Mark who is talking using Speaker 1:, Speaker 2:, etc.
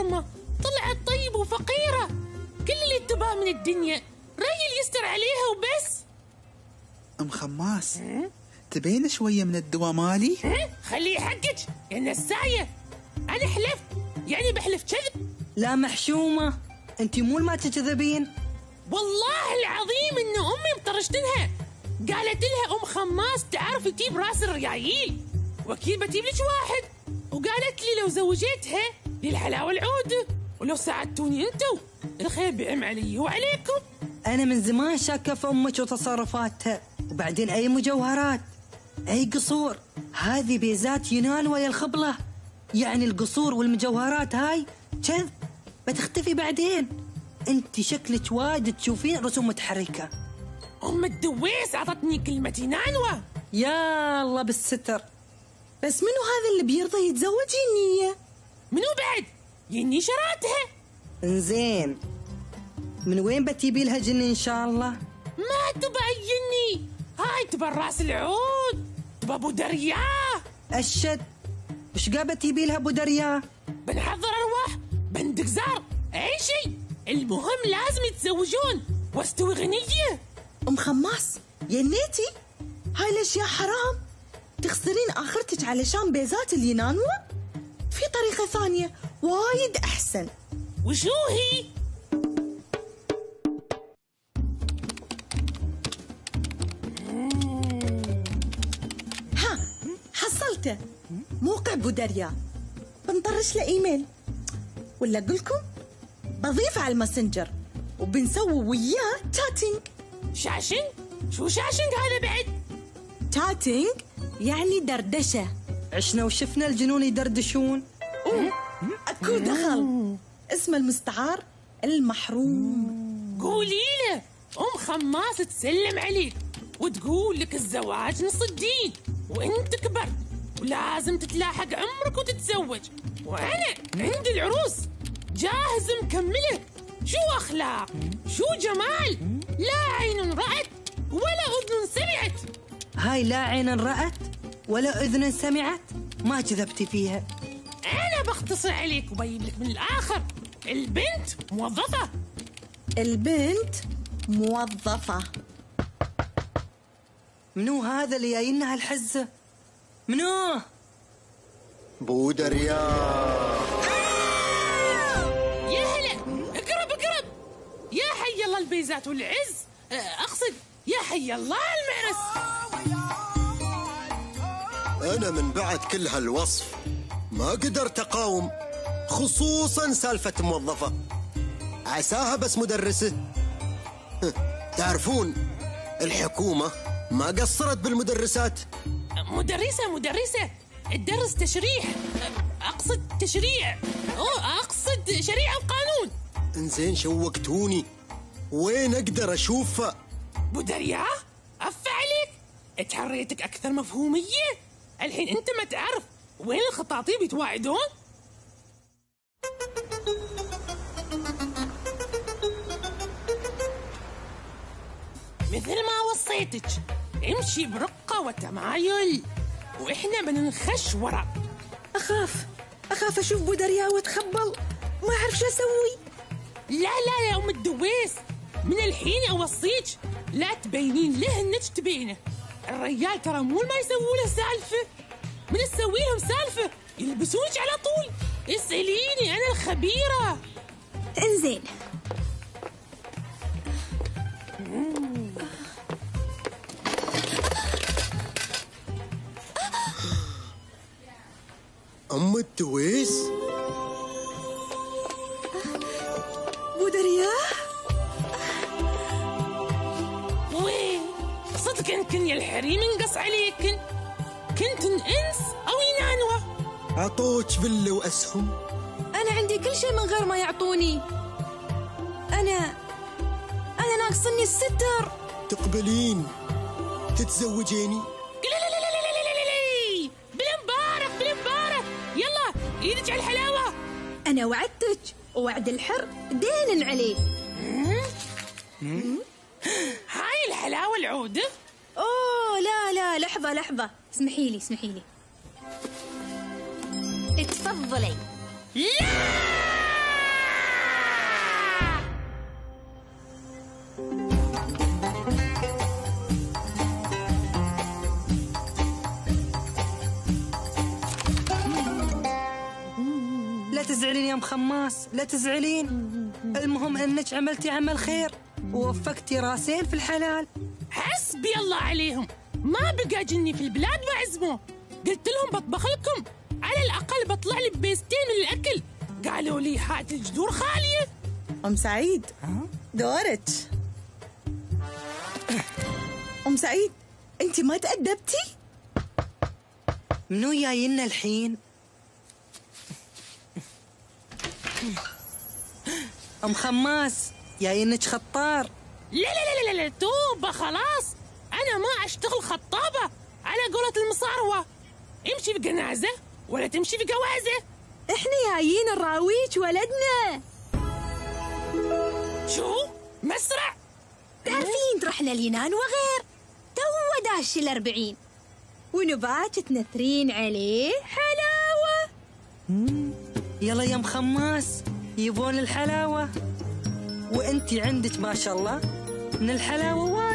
Speaker 1: كرمة طلعت طيبة وفقيرة. كل اللي تباه من الدنيا. راجل يستر عليها وبس.
Speaker 2: أم خماس تبين شوية من الدواء مالي؟
Speaker 1: ها؟ خليه حقك يا نساية أنا حلفت. يعني بحلف كذب.
Speaker 3: لا محشومة. أنت مو ما تكذبين
Speaker 1: والله العظيم إن أمي مطرشتنها قالت لها أم خماس تعرف تجيب راس الريايل واكيد بجيب لك واحد. وقالت لي لو زوجيتها للحلاوه العود ولو ساعدتوني انتو الخير بيعم علي وعليكم.
Speaker 3: أنا من زمان شاكة في أمك وتصرفاتها وبعدين أي مجوهرات أي قصور. هذه بيزات ينال ويا الخبلة. يعني القصور والمجوهرات هاي كذب بتختفي بعدين. أنت شكلك وايد تشوفين رسوم متحركة.
Speaker 1: أم الدويس عطتني كلمتي نانوة.
Speaker 3: يا الله بالستر.
Speaker 4: بس منو هذا اللي بيرضى يتزوج النية
Speaker 1: منو بعد؟ يني شراتها.
Speaker 3: إنزين من وين بتجيبي لها جن إن شاء الله؟
Speaker 1: ما تبى يني هاي تبى راس العود تبى أبو درياه
Speaker 3: أشد وش قابة تجيبي لها أبو دريا؟
Speaker 1: بنحضر أرواح بندق زار أي شيء المهم لازم يتزوجون. واستوي غنية.
Speaker 4: أم خماس ينيتي؟ هاي الأشياء حرام. تخسرين آخرتك علشان بيزات الينانوة في طريقة ثانية وايد أحسن.
Speaker 1: وشو هي
Speaker 4: ها حصلته. موقع بودريا بنطرش له إيميل. ولا أقولكم بضيف على ال Messenger. وبنسوي وياه chatting
Speaker 1: شاشن شو شاشن هذا بعد؟
Speaker 4: chatting يعني دردشة.
Speaker 3: عشنا وشفنا الجنون يدردشون.
Speaker 4: أكو دخل. اسمه المستعار المحروم.
Speaker 1: قولي له أم خماس تسلم عليك وتقول لك الزواج نص الدين وإنت كبرت ولازم تتلاحق عمرك وتتزوج. وأنا عندي العروس جاهز مكملة. شو أخلاق؟ شو جمال؟ لا عين رأت ولا أذن سمعت.
Speaker 3: هاي لا عين رأت؟ ولا أذن سمعت؟ ما كذبتي فيها.
Speaker 1: أنا بختصر عليك وبين لك من الآخر. البنت موظفة.
Speaker 4: البنت موظفة.
Speaker 3: منو هذا اللي جايلنا هالحزة منو؟
Speaker 5: بودريا
Speaker 1: يا هلا اقرب اقرب. يا حي الله البيزات والعز. آه، أقصد يا حي الله المعرس
Speaker 5: أنا من بعد كل هالوصف ما قدرت أقاوم خصوصا سالفة موظفة. عساها بس مدرسة. تعرفون الحكومة ما قصرت بالمدرسات.
Speaker 1: مدرسة مدرسة. تدرس تشريح. أقصد تشريع. أوه أقصد شريعة وقانون
Speaker 5: إنزين شوقتوني. وين أقدر أشوفها؟
Speaker 1: بودريا أف عليك. تحريتك أكثر مفهومية؟ الحين أنت ما تعرف وين الخطاطيب يتواعدون؟ مثل ما وصيتك امشي برقة وتمايل وإحنا بننخش ورا
Speaker 4: أخاف أخاف أشوف بودريا واتخبل ما أعرف شو أسوي.
Speaker 1: لا لا يا أم الدويس من الحين أوصيك لا تبينين له انك تبينه. الرجال ترى مو ما يسووا له سالفة. من تسوي لهم سالفة؟ يلبسونك على طول. اسأليني أنا الخبيرة.
Speaker 4: انزين.
Speaker 5: أم الدويس
Speaker 1: كن كن يا الحريم نقص عليكن كنت انس أو ينانوة
Speaker 5: عطوك فيلا وأسهم.
Speaker 6: أنا عندي كل شيء من غير ما يعطوني. أنا أنا ناقصني الستر.
Speaker 5: تقبلين تتزوجيني؟
Speaker 1: لا لا لا لا لا لا لا بالمبارك بالمبارك يلا إيدك على الحلاوة.
Speaker 6: أنا وعدتك ووعد الحر دين عليه
Speaker 1: هاي الحلاوة العودة.
Speaker 6: أوه لا لا لحظة لحظة. اسمحي لي اسمحي لي. اتفضلي.
Speaker 1: لا
Speaker 3: لا تزعلين يا أم خماس لا تزعلين. المهم إنك عملتي عمل خير. ووفقتي راسين في الحلال.
Speaker 1: حسبي الله عليهم. ما بقى جني في البلاد وعزمه. قلت لهم بطبخ لكم. على الأقل بطلع لي ببيستين من الأكل. قالوا لي هات الجذور خالية.
Speaker 4: أم سعيد دورك. أم سعيد أنت ما تأدبتي؟
Speaker 3: منو جاينا الحين؟ أم خماس جاينك خطار.
Speaker 1: لا لا لا لا لا توبة خلاص. أنا ما أشتغل خطابة. على قولة المصاروة. امشي في جنازة ولا تمشي في جوازة.
Speaker 6: إحنا جايين نراويك ولدنا.
Speaker 1: شو؟ مسرع؟
Speaker 6: تعرفين تروحنا اليونان وغير. تو داش الأربعين. ونباك تنثرين عليه حلاوة.
Speaker 3: يلا يا ام خماس يبون الحلاوة. وانتي عندك ما شاء الله. من الحلاوة